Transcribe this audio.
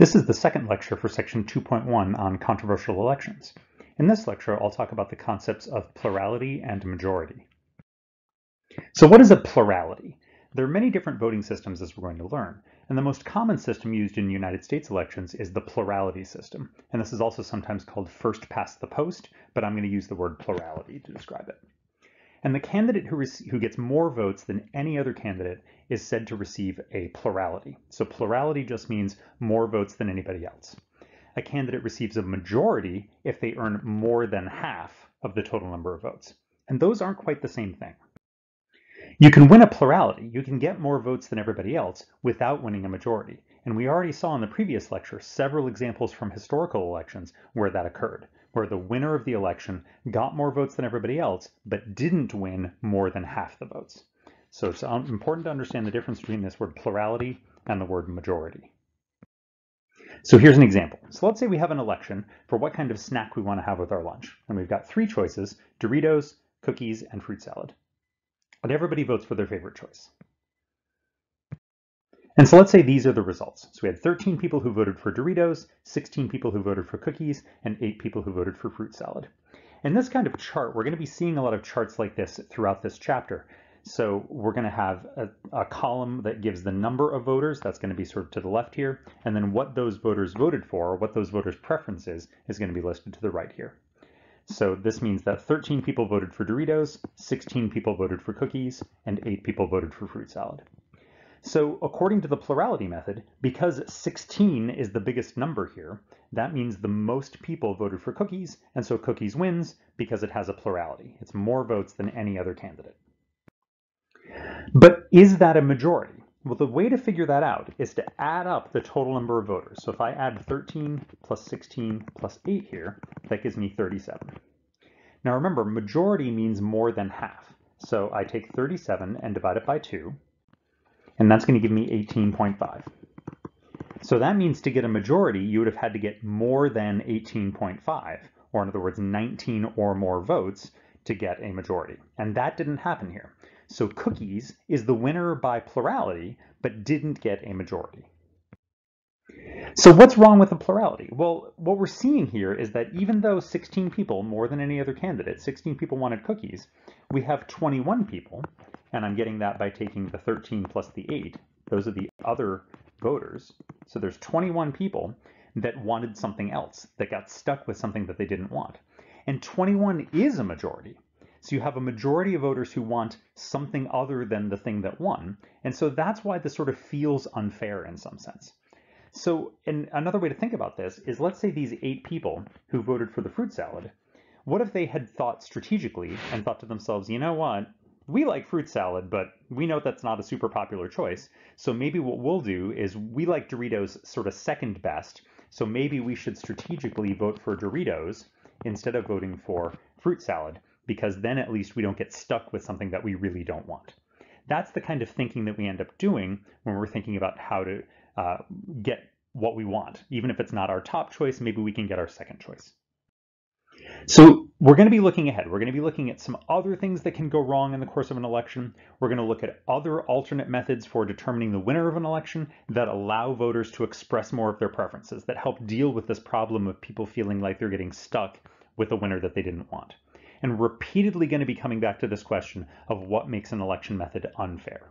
This is the second lecture for section 2.1 on controversial elections. In this lecture, I'll talk about the concepts of plurality and majority. So what is a plurality? There are many different voting systems as we're going to learn, and the most common system used in United States elections is the plurality system. And this is also sometimes called first past the post, but I'm going to use the word plurality to describe it. And the candidate who, who gets more votes than any other candidate is said to receive a plurality. So plurality just means more votes than anybody else. A candidate receives a majority if they earn more than half of the total number of votes. And those aren't quite the same thing. You can win a plurality. You can get more votes than everybody else without winning a majority. And we already saw in the previous lecture several examples from historical elections where that occurred where the winner of the election got more votes than everybody else, but didn't win more than half the votes. So it's um, important to understand the difference between this word plurality and the word majority. So here's an example. So let's say we have an election for what kind of snack we want to have with our lunch. And we've got three choices, Doritos, cookies, and fruit salad. And everybody votes for their favorite choice. And so let's say these are the results. So we had 13 people who voted for Doritos, 16 people who voted for cookies, and 8 people who voted for fruit salad. In this kind of chart, we're going to be seeing a lot of charts like this throughout this chapter. So we're going to have a, a, column that gives the number of voters, that's going to be sort of to the left here, and then what those voters voted for, or what those voters' preferences is going to be listed to the right here. So this means that 13 people voted for Doritos, 16 people voted for cookies, and 8 people voted for fruit salad. So according to the plurality method, because 16 is the biggest number here, that means the most people voted for cookies, and so cookies wins because it has a plurality. It's more votes than any other candidate. But is that a majority? Well, the way to figure that out is to add up the total number of voters. So if I add 13 plus 16 plus 8 here, that gives me 37. Now remember, majority means more than half. So I take 37 and divide it by 2, and that's going to give me 18.5. So that means to get a majority, you would have had to get more than 18.5, or in other words, 19 or more votes to get a majority. And that didn't happen here. So cookies is the winner by plurality, but didn't get a majority. So what's wrong with the plurality? Well, what we're seeing here is that even though 16 people, more than any other candidate, 16 people wanted cookies, we have 21 people and I'm getting that by taking the 13 plus the 8. Those are the other voters. So there's 21 people that wanted something else, that got stuck with something that they didn't want. And 21 is a majority. So you have a majority of voters who want something other than the thing that won. And so that's why this sort of feels unfair in some sense. So and another way to think about this is let's say these eight people who voted for the fruit salad, what if they had thought strategically and thought to themselves, you know what, we like fruit salad, but we know that's not a super popular choice. So maybe what we'll do is we like Doritos sort of second best. So maybe we should strategically vote for Doritos instead of voting for fruit salad, because then at least we don't get stuck with something that we really don't want. That's the kind of thinking that we end up doing when we're thinking about how to uh, get what we want. Even if it's not our top choice, maybe we can get our second choice. So we're going to be looking ahead. We're going to be looking at some other things that can go wrong in the course of an election. We're going to look at other alternate methods for determining the winner of an election that allow voters to express more of their preferences, that help deal with this problem of people feeling like they're getting stuck with a winner that they didn't want. And repeatedly going to be coming back to this question of what makes an election method unfair.